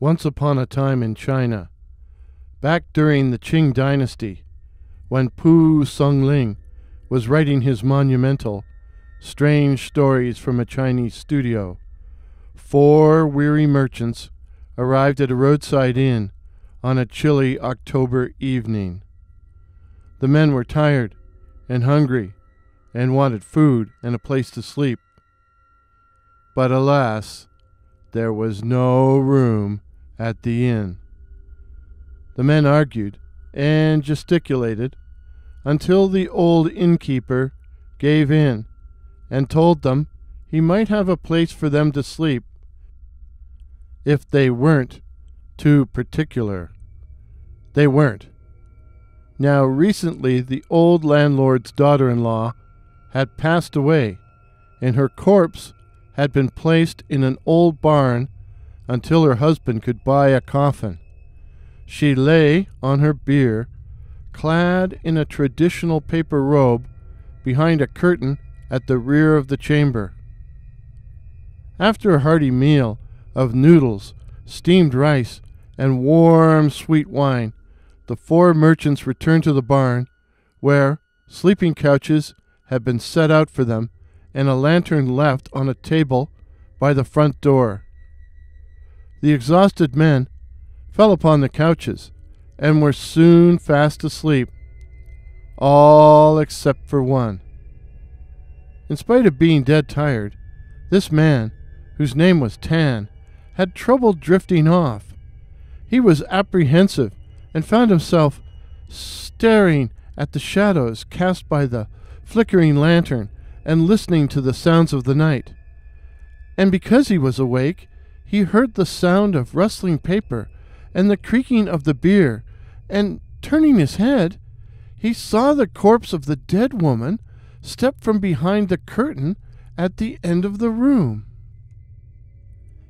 once upon a time in China, back during the Qing dynasty, when Pu Songling was writing his monumental Strange Stories from a Chinese Studio, four weary merchants arrived at a roadside inn on a chilly October evening. The men were tired and hungry and wanted food and a place to sleep. But alas, there was no room at the inn. The men argued and gesticulated until the old innkeeper gave in and told them he might have a place for them to sleep if they weren't too particular. They weren't. Now, recently, the old landlord's daughter in law had passed away, and her corpse had been placed in an old barn until her husband could buy a coffin. She lay on her bier, clad in a traditional paper robe, behind a curtain at the rear of the chamber. After a hearty meal of noodles, steamed rice, and warm sweet wine, the four merchants returned to the barn, where sleeping couches had been set out for them and a lantern left on a table by the front door. The exhausted men fell upon the couches and were soon fast asleep, all except for one. In spite of being dead tired, this man, whose name was Tan, had trouble drifting off. He was apprehensive and found himself staring at the shadows cast by the flickering lantern and listening to the sounds of the night. And because he was awake, he heard the sound of rustling paper and the creaking of the bier, and turning his head, he saw the corpse of the dead woman step from behind the curtain at the end of the room.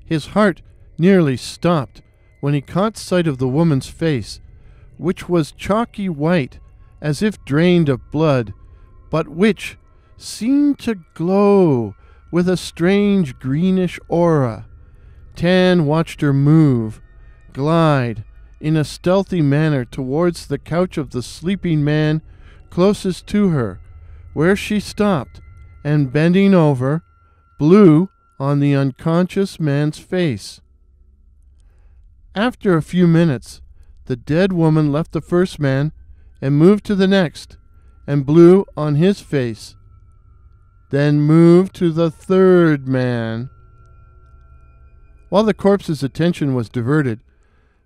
His heart nearly stopped when he caught sight of the woman's face, which was chalky white as if drained of blood, but which seemed to glow with a strange greenish aura. Tan watched her move, glide, in a stealthy manner towards the couch of the sleeping man closest to her, where she stopped, and bending over, blew on the unconscious man's face. After a few minutes, the dead woman left the first man and moved to the next, and blew on his face, then moved to the third man. While the corpse's attention was diverted,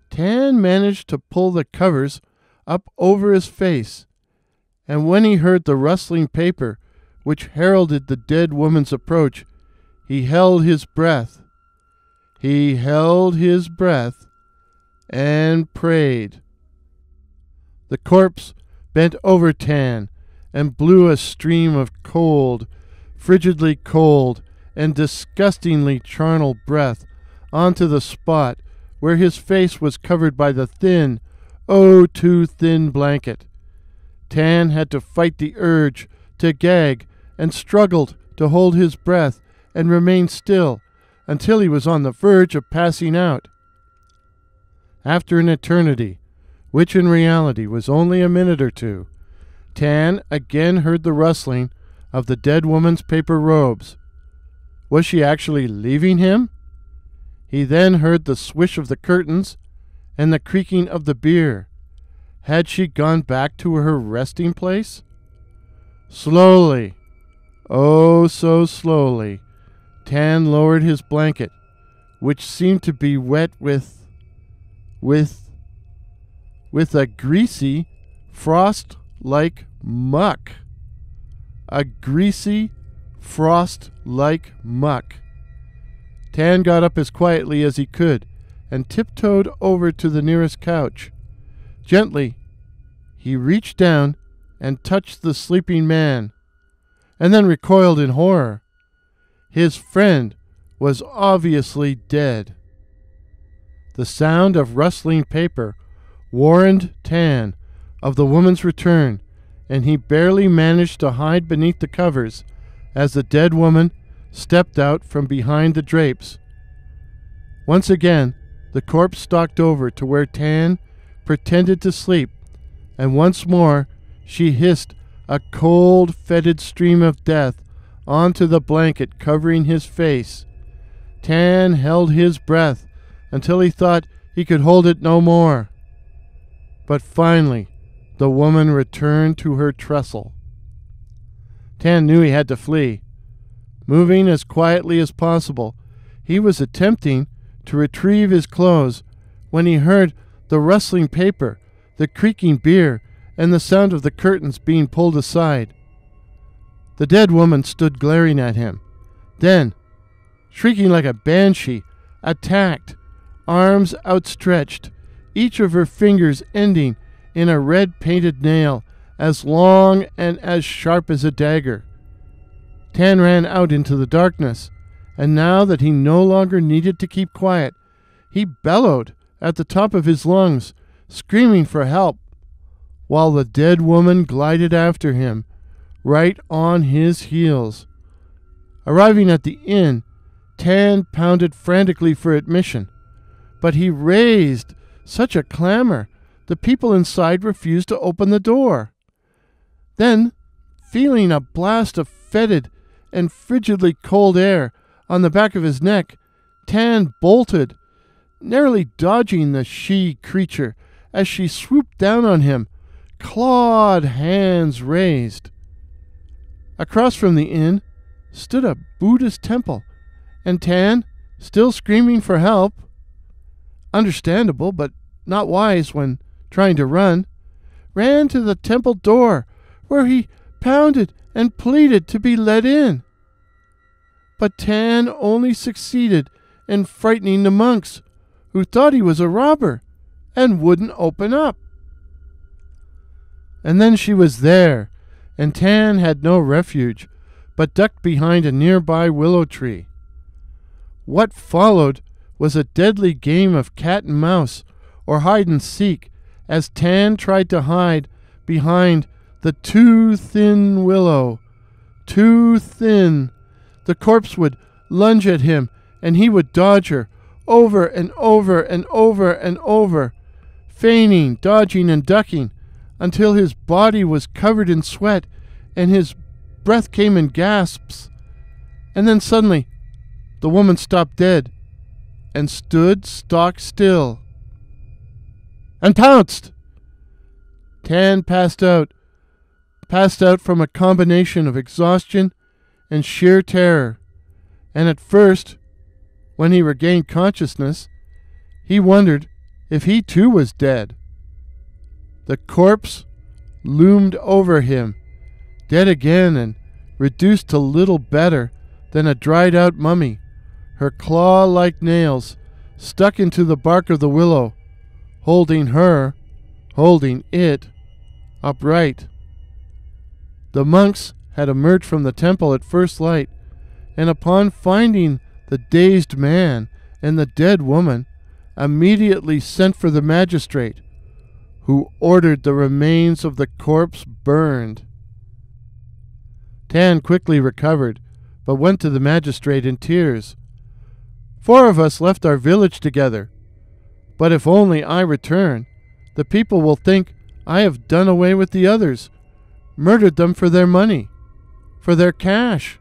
Tan managed to pull the covers up over his face, and when he heard the rustling paper which heralded the dead woman's approach, he held his breath. He held his breath and prayed. The corpse bent over Tan and blew a stream of cold, frigidly cold, and disgustingly charnel breath onto the spot where his face was covered by the thin, oh, too thin blanket. Tan had to fight the urge to gag and struggled to hold his breath and remain still until he was on the verge of passing out. After an eternity, which in reality was only a minute or two, Tan again heard the rustling of the dead woman's paper robes. Was she actually leaving him? He then heard the swish of the curtains and the creaking of the bier. Had she gone back to her resting place? Slowly, oh so slowly, Tan lowered his blanket, which seemed to be wet with. with. with a greasy, frost like muck. A greasy, frost like muck. Tan got up as quietly as he could and tiptoed over to the nearest couch. Gently, he reached down and touched the sleeping man, and then recoiled in horror. His friend was obviously dead. The sound of rustling paper warned Tan of the woman's return, and he barely managed to hide beneath the covers as the dead woman stepped out from behind the drapes. Once again, the corpse stalked over to where Tan pretended to sleep, and once more she hissed a cold, fetid stream of death onto the blanket covering his face. Tan held his breath until he thought he could hold it no more. But finally, the woman returned to her trestle. Tan knew he had to flee. Moving as quietly as possible, he was attempting to retrieve his clothes when he heard the rustling paper, the creaking bier, and the sound of the curtains being pulled aside. The dead woman stood glaring at him. Then, shrieking like a banshee, attacked, arms outstretched, each of her fingers ending in a red painted nail as long and as sharp as a dagger. Tan ran out into the darkness, and now that he no longer needed to keep quiet, he bellowed at the top of his lungs, screaming for help, while the dead woman glided after him, right on his heels. Arriving at the inn, Tan pounded frantically for admission, but he raised such a clamor the people inside refused to open the door. Then, feeling a blast of fetid and frigidly cold air on the back of his neck, Tan bolted, narrowly dodging the she creature as she swooped down on him, clawed hands raised. Across from the inn stood a Buddhist temple, and Tan, still screaming for help, understandable but not wise when trying to run, ran to the temple door where he pounded and pleaded to be let in. But Tan only succeeded in frightening the monks, who thought he was a robber and wouldn't open up. And then she was there, and Tan had no refuge, but ducked behind a nearby willow tree. What followed was a deadly game of cat and mouse, or hide and seek, as Tan tried to hide behind the too thin willow. Too thin. The corpse would lunge at him, and he would dodge her, over and over and over and over, feigning, dodging, and ducking, until his body was covered in sweat and his breath came in gasps. And then suddenly, the woman stopped dead and stood stock still and pounced. Tan passed out, passed out from a combination of exhaustion and sheer terror. And at first, when he regained consciousness, he wondered if he too was dead. The corpse loomed over him, dead again and reduced to little better than a dried out mummy, her claw like nails stuck into the bark of the willow holding her, holding it, upright. The monks had emerged from the temple at first light, and upon finding the dazed man and the dead woman, immediately sent for the magistrate, who ordered the remains of the corpse burned. Tan quickly recovered, but went to the magistrate in tears. Four of us left our village together, but if only I return, the people will think I have done away with the others, murdered them for their money, for their cash.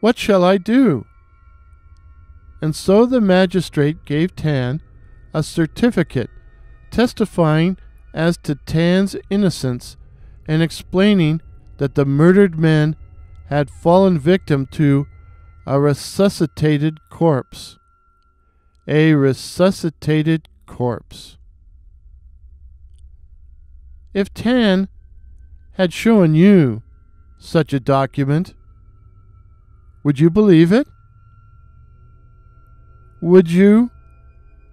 What shall I do? And so the magistrate gave Tan a certificate testifying as to Tan's innocence and explaining that the murdered man had fallen victim to a resuscitated corpse a resuscitated corpse. If Tan had shown you such a document, would you believe it? Would you?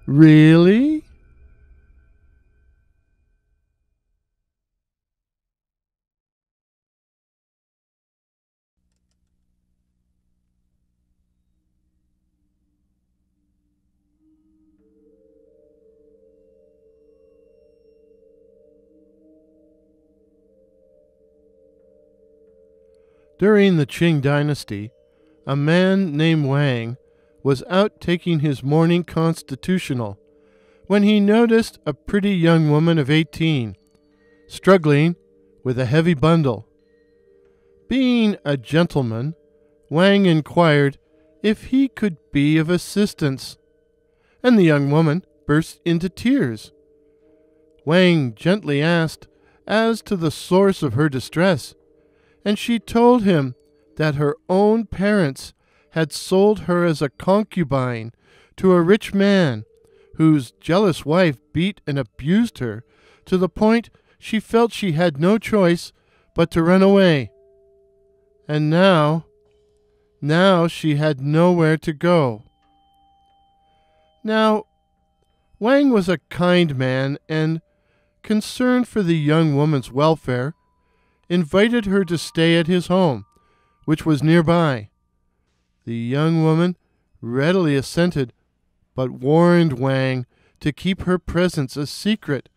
Really? During the Qing dynasty, a man named Wang was out taking his morning constitutional when he noticed a pretty young woman of eighteen struggling with a heavy bundle. Being a gentleman, Wang inquired if he could be of assistance, and the young woman burst into tears. Wang gently asked as to the source of her distress, and she told him that her own parents had sold her as a concubine to a rich man whose jealous wife beat and abused her to the point she felt she had no choice but to run away. And now, now she had nowhere to go. Now, Wang was a kind man and, concerned for the young woman's welfare, invited her to stay at his home, which was nearby. The young woman readily assented, but warned Wang to keep her presence a secret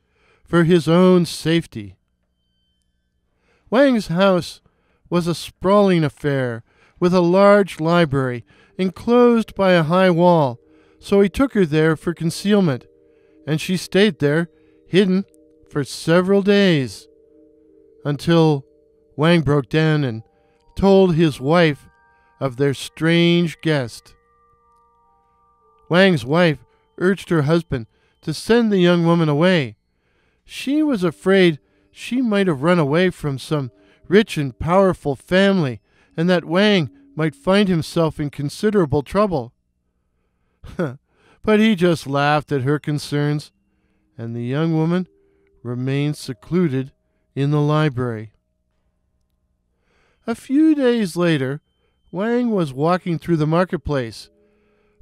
for his own safety. Wang's house was a sprawling affair with a large library enclosed by a high wall, so he took her there for concealment, and she stayed there, hidden, for several days, until Wang broke down and told his wife of their strange guest. Wang's wife urged her husband to send the young woman away. She was afraid she might have run away from some rich and powerful family, and that Wang might find himself in considerable trouble. but he just laughed at her concerns, and the young woman remained secluded in the library. A few days later, Wang was walking through the marketplace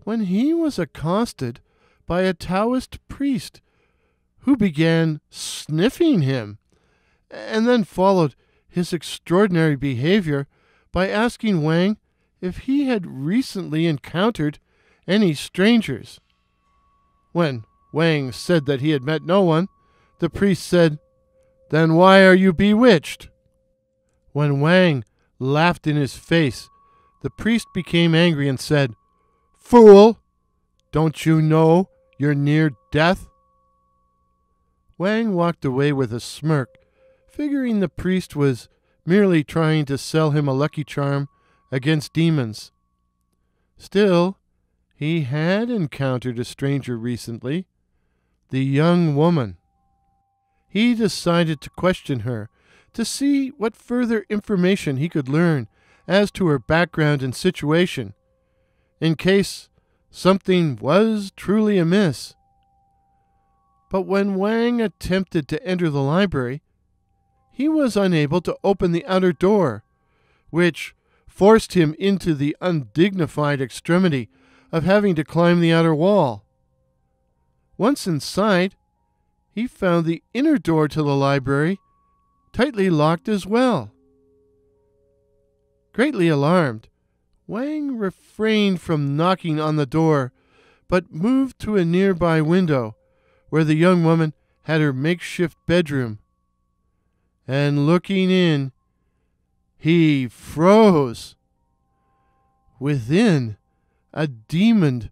when he was accosted by a Taoist priest who began sniffing him, and then followed his extraordinary behavior by asking Wang if he had recently encountered any strangers. When Wang said that he had met no one, the priest said, Then why are you bewitched? When Wang laughed in his face, the priest became angry and said, Fool! Don't you know you're near death? Wang walked away with a smirk, figuring the priest was merely trying to sell him a lucky charm against demons. Still, he had encountered a stranger recently, the young woman. He decided to question her to see what further information he could learn as to her background and situation, in case something was truly amiss. But when Wang attempted to enter the library, he was unable to open the outer door, which forced him into the undignified extremity of having to climb the outer wall. Once inside, he found the inner door to the library tightly locked as well. Greatly alarmed, Wang refrained from knocking on the door, but moved to a nearby window where the young woman had her makeshift bedroom. And looking in, he froze. Within, a demon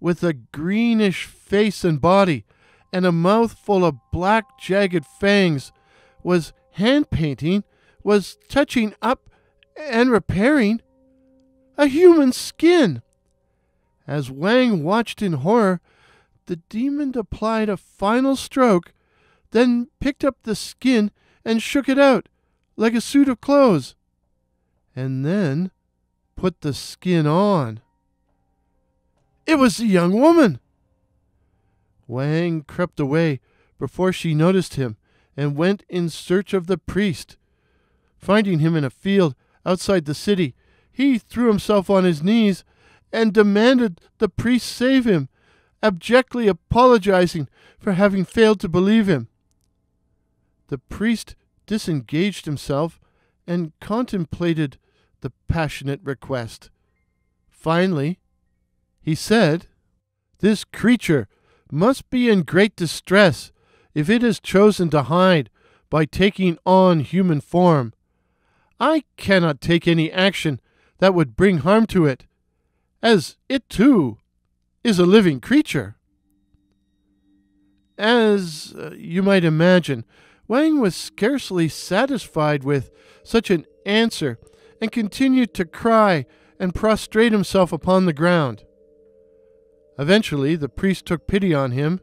with a greenish face and body and a mouth full of black, jagged fangs was hand painting, was touching up and repairing a human skin. As Wang watched in horror, the demon applied a final stroke, then picked up the skin and shook it out like a suit of clothes, and then put the skin on. It was the young woman. Wang crept away before she noticed him and went in search of the priest. Finding him in a field outside the city, he threw himself on his knees and demanded the priest save him, abjectly apologizing for having failed to believe him. The priest disengaged himself and contemplated the passionate request. Finally, he said, This creature must be in great distress if it has chosen to hide by taking on human form. I cannot take any action that would bring harm to it, as it too is a living creature. As uh, you might imagine, Wang was scarcely satisfied with such an answer and continued to cry and prostrate himself upon the ground. Eventually, the priest took pity on him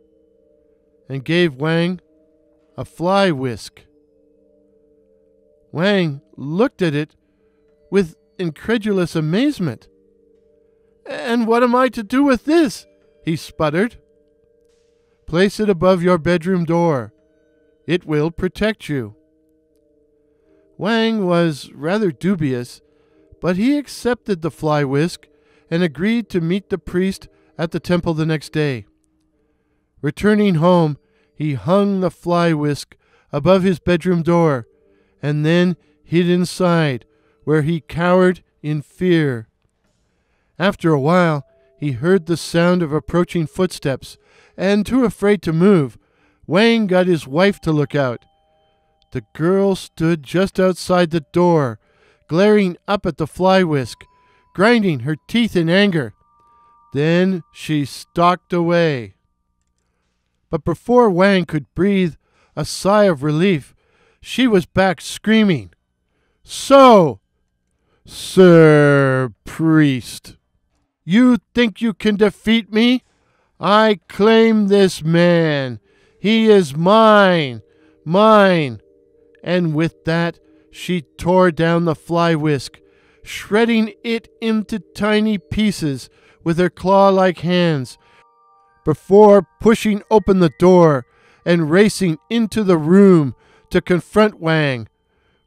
and gave Wang a fly whisk. Wang looked at it with incredulous amazement. And what am I to do with this? he sputtered. Place it above your bedroom door. It will protect you. Wang was rather dubious, but he accepted the fly whisk and agreed to meet the priest at the temple the next day. Returning home, he hung the fly whisk above his bedroom door and then hid inside, where he cowered in fear. After a while, he heard the sound of approaching footsteps, and too afraid to move, Wang got his wife to look out. The girl stood just outside the door, glaring up at the fly whisk, grinding her teeth in anger. Then she stalked away. But before Wang could breathe a sigh of relief, she was back screaming, So, Sir Priest, you think you can defeat me? I claim this man. He is mine, mine. And with that, she tore down the fly whisk, shredding it into tiny pieces with her claw like hands, before pushing open the door and racing into the room to confront Wang,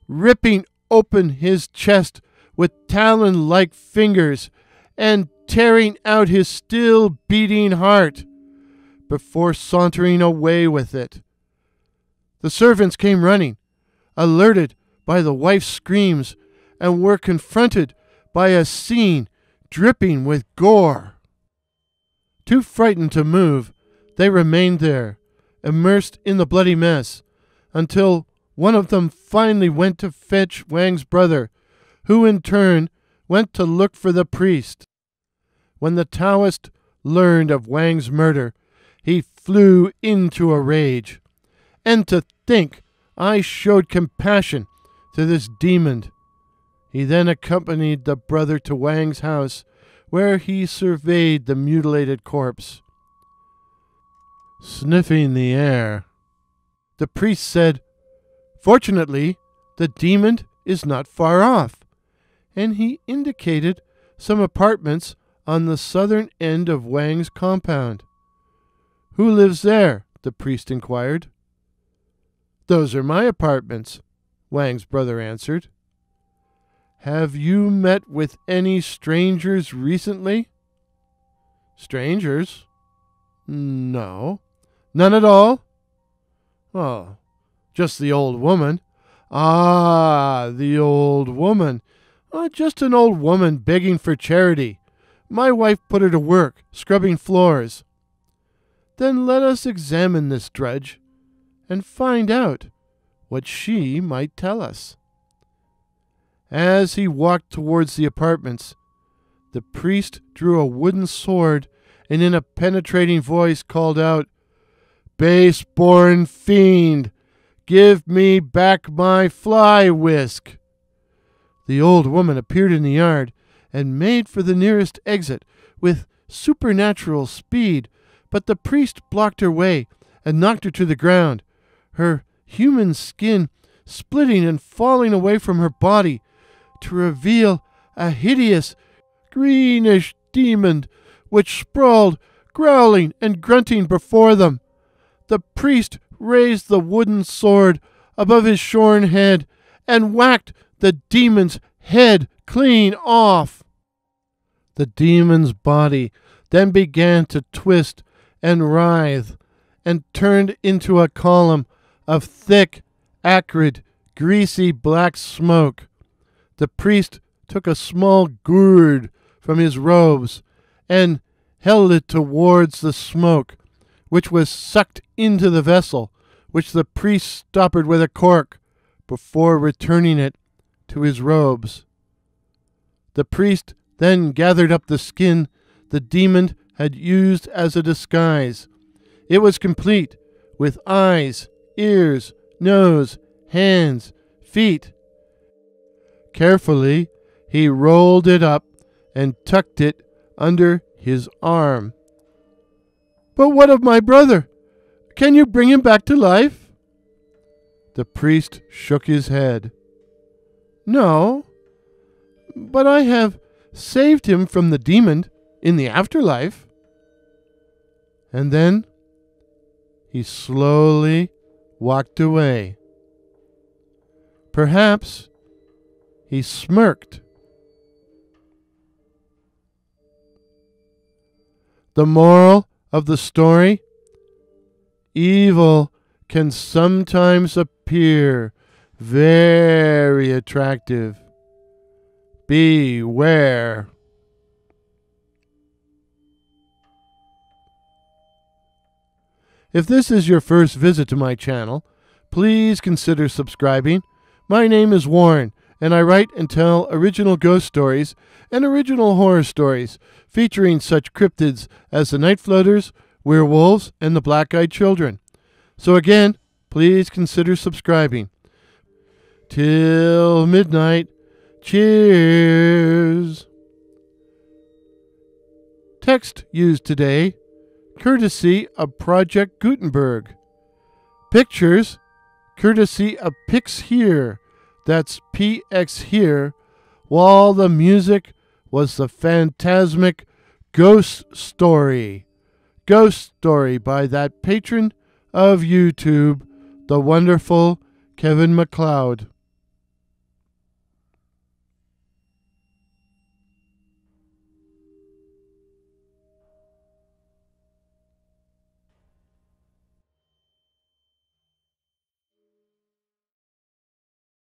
ripping open his chest with talon like fingers and tearing out his still beating heart before sauntering away with it. The servants came running, alerted by the wife's screams, and were confronted by a scene dripping with gore. Too frightened to move, they remained there, immersed in the bloody mess, until one of them finally went to fetch Wang's brother, who in turn went to look for the priest. When the Taoist learned of Wang's murder, he flew into a rage. And to think I showed compassion to this demon. He then accompanied the brother to Wang's house, where he surveyed the mutilated corpse. Sniffing the air, the priest said, Fortunately, the demon is not far off, and he indicated some apartments on the southern end of Wang's compound. Who lives there? the priest inquired. Those are my apartments, Wang's brother answered. Have you met with any strangers recently? Strangers? No. None at all? Oh, just the old woman. Ah, the old woman. Oh, just an old woman begging for charity. My wife put her to work, scrubbing floors. Then let us examine this drudge and find out what she might tell us. As he walked towards the apartments, the priest drew a wooden sword and in a penetrating voice called out, Base born fiend, give me back my fly whisk. The old woman appeared in the yard and made for the nearest exit with supernatural speed, but the priest blocked her way and knocked her to the ground, her human skin splitting and falling away from her body to reveal a hideous greenish demon which sprawled growling and grunting before them. The priest raised the wooden sword above his shorn head and whacked the demon's head clean off. The demon's body then began to twist and writhe and turned into a column of thick, acrid, greasy black smoke. The priest took a small gourd from his robes and held it towards the smoke, which was sucked into the vessel, which the priest stoppered with a cork before returning it to his robes. The priest then gathered up the skin the demon had used as a disguise. It was complete, with eyes, ears, nose, hands, feet. Carefully, he rolled it up and tucked it under his arm. But what of my brother? Can you bring him back to life? The priest shook his head. No, but I have saved him from the demon in the afterlife. And then he slowly walked away. Perhaps he smirked. The moral of the story evil can sometimes appear very attractive. Beware. If this is your first visit to my channel, please consider subscribing. My name is Warren, and I write and tell original ghost stories and original horror stories featuring such cryptids as the Night Floaters, werewolves, and the Black Eyed Children. So, again, please consider subscribing. Till midnight, cheers. Text used today courtesy of Project Gutenberg. Pictures, courtesy of Pix Here, that's PX Here, while the music was the phantasmic Ghost Story. Ghost Story by that patron of YouTube, the wonderful Kevin MacLeod.